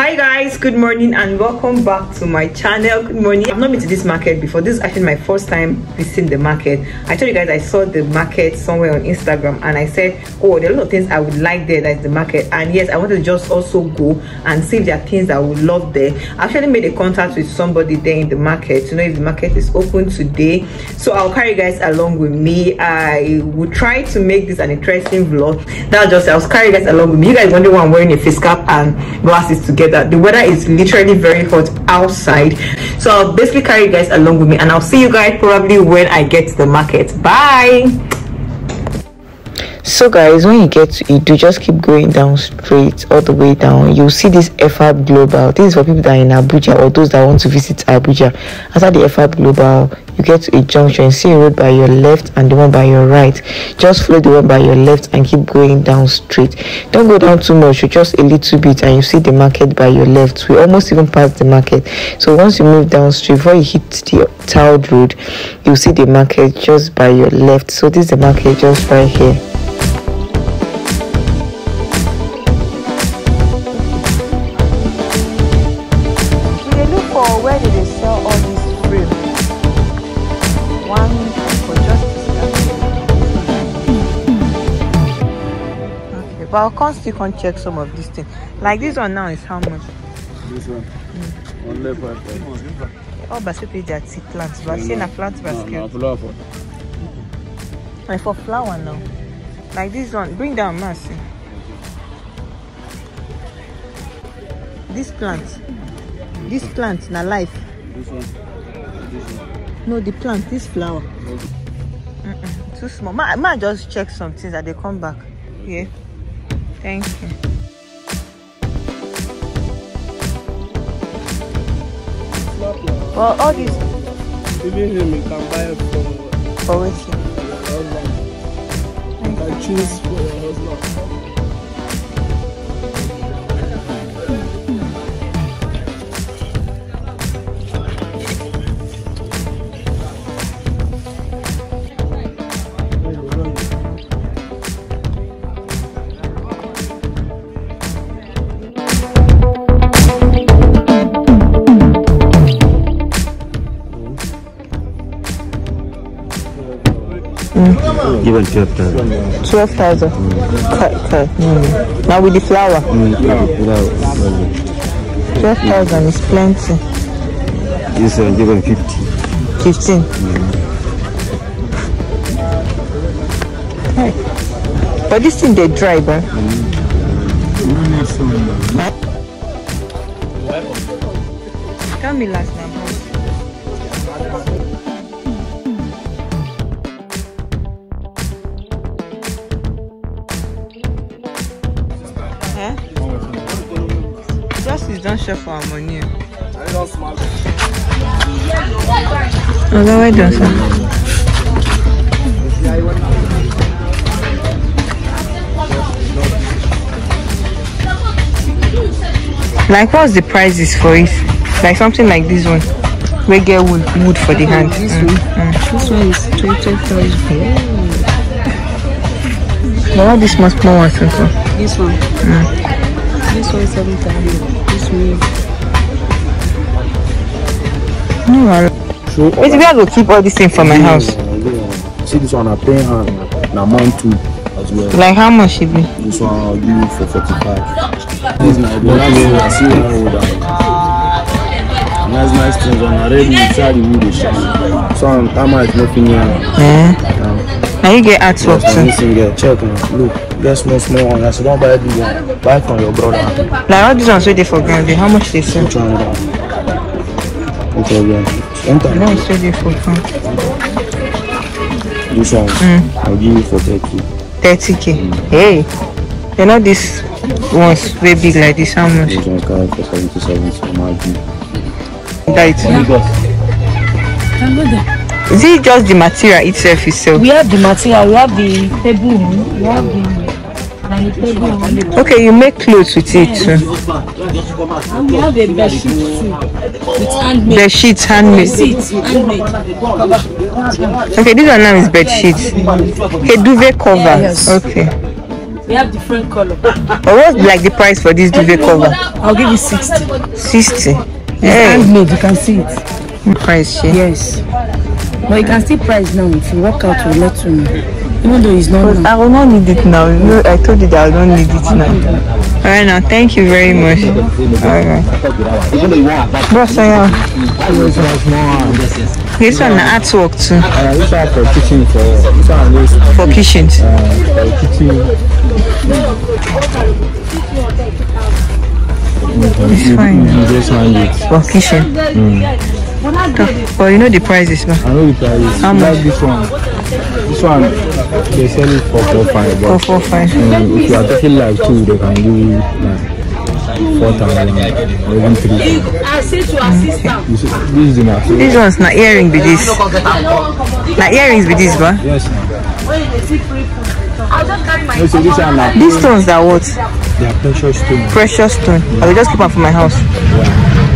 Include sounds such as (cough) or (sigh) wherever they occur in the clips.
hi guys good morning and welcome back to my channel. Good morning. I've not been to this market before. This is actually my first time visiting the market. I told you guys i saw the market somewhere on instagram and i said oh there are a lot of things i would like there that's the market. And yes i want to just also go and see if there are things i would love there. I actually made a contact with somebody there in the market to know if the market is open today. So i'll carry you guys along with me. I will try to make this an interesting vlog. That's just i'll carry you guys along with me. You guys wonder why i'm wearing a face cap and glasses together the weather is literally very hot outside. So i'll basically carry you guys along with me and i'll see you guys probably when i get to the market. Bye so guys when you get to it do just keep going down straight all the way down. You'll see this FAB global. This is for people that are in abuja or those that want to visit abuja. After the FAB global you get to a junction. You see a road by your left and the one by your right. Just follow the one by your left and keep going down straight. Don't go down too much. Just a little bit and you see the market by your left. We almost even passed the market. So once you move down straight before you hit the tiled road you'll see the market just by your left. So this is the market just right here but i'll come still come check some of these things. Like this one now is how much? This one. Hmm. One left all basically they are tea plants but i see na plant No, no, flower for. and for flower now. Like this one bring down mercy this plant. This plant na life. This one. This one. no the plant this flower. Too small. Ma ma just check some things and they come back. Yeah thank you. Well all these Even him, you can buy it from for wetin your husband. You. Can choose for your husband. Given 12,000. twelve thousand okay okay mm. now with the flour? Mm, without- without- twelve thousand is plenty This one given 50. fifteen. Hey. But this thing they dry, bro. Tell me Don't share for our money. Oh, that way done, sir. Like, what's the prices for it? Like something like this one. We get wood, wood for the hand. This Mm, one? mm. This one is 20,000. But all these small, small ones also. This one. This one is 7,000. This. No, well. So, we have to keep all these things for my house. See this one, I pay hand. Now, mine too, as well. Like, how much it be? This one, I'll give you for 45. This is my brother. I see one with. Nice, nice things on already inside the wood. So, I'm Tama is nothing here. Eh? Now, you get artwork Yes, too. check now. Look, get small, small one. I said, don't buy big one. Buy from your brother. Like all these ones they for ground, how much they sell? Which one? Okay, again. Enter. No, it's where they for ground. This one, I'll give you for 30. 30k. Hey, you know these ones way big like this, how much? This one carry for 77, so I'll give. That. There. Is it just the material itself itself? We have the material, we have the table, we have the, Okay, you make clothes with it too. And we have a bed sheet too. With handmade. The handmade. Seats, handmade. Okay, this one now is bed sheet. Okay, duvet cover. Yes. Okay. We have different color. Or what's like the price for this duvet cover? I'll give you 60. 60. It's Hey, handmade, you can see it. price here. Yes. But you can still price now. If you work out, we'll let you know. Even though it's not now. I will not need it now. You know, I told you that I don't need it now. Alright now, thank you very much. Alright. Boss, I am. This one na artwork too Uh, this one for kitchen for this one is for kitchens. uh, for kitchen. It's fine This one is. for kitchen. But you know the prices, man. I know the price. How Like this one. This one they sell it for four five. Four, But four, five. um, if you are taking like two, they can give you like four thousand or even three. You see, this is the max. This one's not earring be this. Na earrings be this, ba? Yes. No, so this one like These stones are what? they are precious stone. Precious stone. I will just keep them for my house.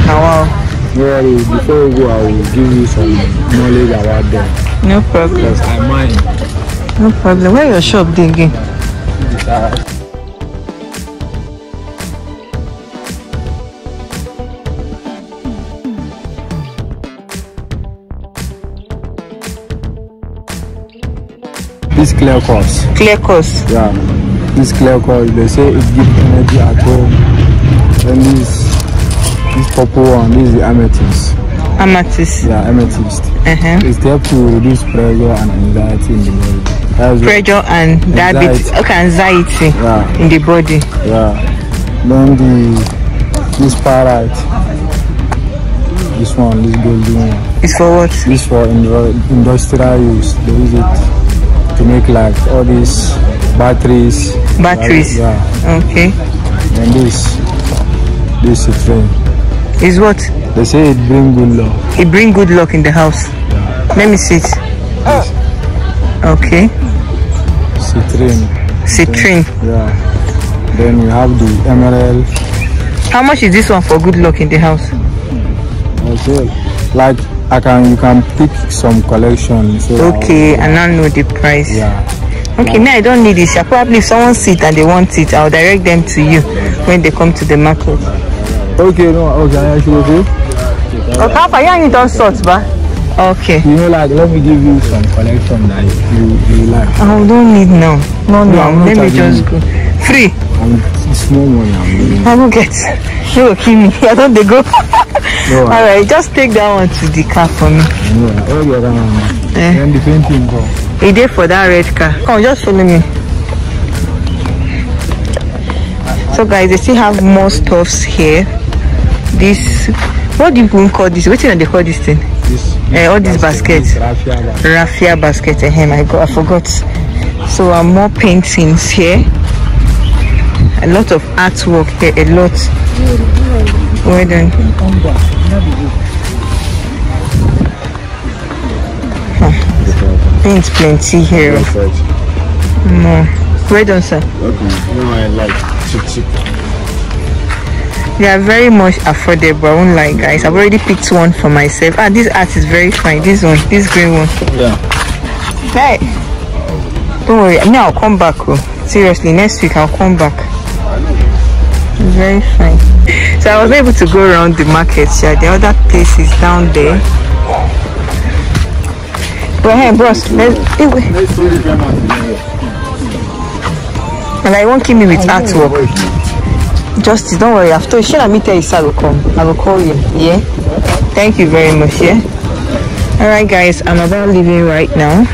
Now, wow. Worry, before we go, I will give you some knowledge about them. No problem. Because I mind. No problem. Where your shop dey again? This clear quartz. Clear quartz. Yeah. This clear quartz, they say it gives energy at home. Then this this purple one, this is the amethyst. Amethyst. Yeah, amethyst. Uh-huh. It's there to reduce pressure and anxiety in the body. What, Pressure and diabetes. Anxiety. Okay, anxiety yeah, in the body. yeah. Then the this pyrite. This one, this golden one. It's for what? This for industrial use. They use it to make like all these batteries. Batteries. Yeah. Okay. And this, this is train. Is what? They say it bring good luck. It bring good luck in the house. Let me see it. Okay. Citrine. Citrine. Yeah. Then we have the emerald. How much is this one for good luck in the house? well. Like I can, you can pick some collection. So Okay, I now know the price. Yeah. Okay, me I don't need this. Probably if someone see it and they want it, I'll direct them to you when they come to the market. Okay, no, okay, I should okay. Okay, how far you don't sort, ba? Okay. You know, like let me give you some collection that you you like. I don't need now. No, no. I'm Let me just go. Free. And it's small money I'm giving. I don't get. You will kill me. (laughs) I don't they go. No, (laughs) All right, just take that one to the car for me. no, all the other one. Eh. Then the painting go. A day for that red car. Come just follow me. So guys, they still have more stuffs here. This, what do you even call this? What do they call this thing? This, Eh, all these baskets. This raffia basket. Raffia basket. Eh, my God, I forgot. So uh, more paintings here. A lot of artwork here. A lot. Well done. Huh. Paint plenty here. More. Well done, sir. Okay. No, I like cheap, cheap. They are very much affordable. I won't lie, guys. I've already picked one for myself. Ah, this art is very fine. This one, this green one. Yeah. Hey, don't worry. Me, I'll come back. Oh. Seriously, next week I'll come back. Very fine. So I was able to go around the market. Yeah, the other place is down there. But hey, bros, let's. Hey, wait. And I won't keep me with artwork. Justice, don't worry. After I meet you, I will come. I will call you. Yeah. Thank you very much. Yeah. All right, guys. I'm about leaving right now.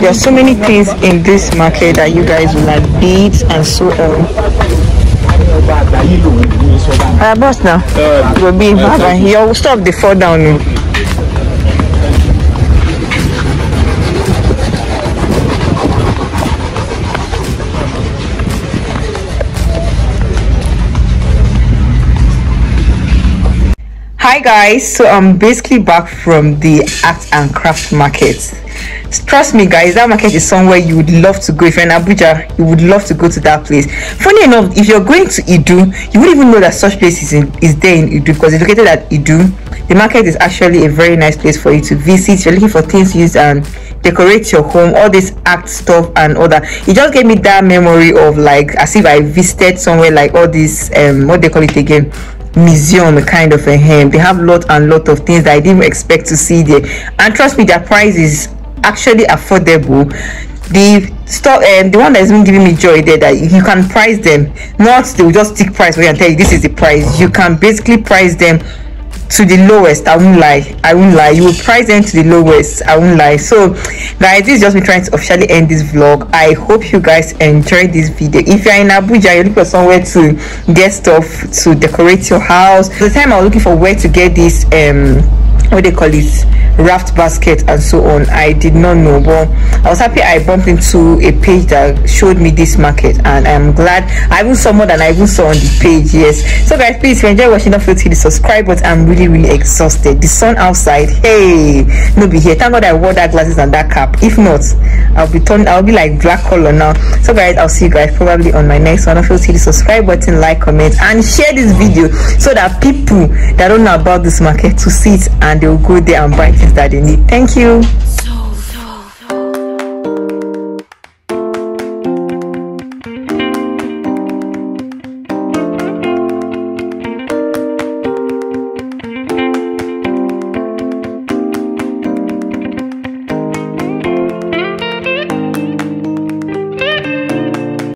There are so many things in this market that you guys will like beads and so on. Uh, boss now. Go be bye bye. You stop the fall down. oh. Hi guys, so I'm basically back from the art and craft market. Trust me guys that market is somewhere you would love to go. If you're in abuja you would love to go to that place. Funny enough if you're going to idu you wouldn't even know that such place is, in, is there in idu because it's located at idu. The market is actually a very nice place for you to visit. You're looking for things to use and decorate your home all this art stuff and all that it just gave me that memory of like as if i visited somewhere like all this um what they call it again? Museum kind of a hem they have lot and lot of things that i didn't expect to see there. And trust me their price is actually affordable. The store um, the one that's been giving me joy there that you can price them. Not they will just stick price you and tell you this is the price. You can basically price them to the lowest. I won't lie. I won't lie. You will price them to the lowest. I won't lie. So guys this is just me trying to officially end this vlog. I hope you guys enjoyed this video. If you're in abuja you're looking for somewhere to get stuff to decorate your house. The time i was looking for where to get this um what they call this raft basket and so on. I did not know but i was happy i bumped into a page that showed me this market and i'm glad i even saw more than i even saw on the page yes. So guys please if you enjoy watching don't forget to hit the subscribe button. I'm really really exhausted. The sun outside hey no be here. Thank god i wore that glasses and that cap. If not i'll be turned i'll be like black color now. So guys i'll see you guys probably on my next one. Don't forget to hit the subscribe button like comment and share this video so that people that don't know about this market to see it and they'll go there and buy things that they need. Thank you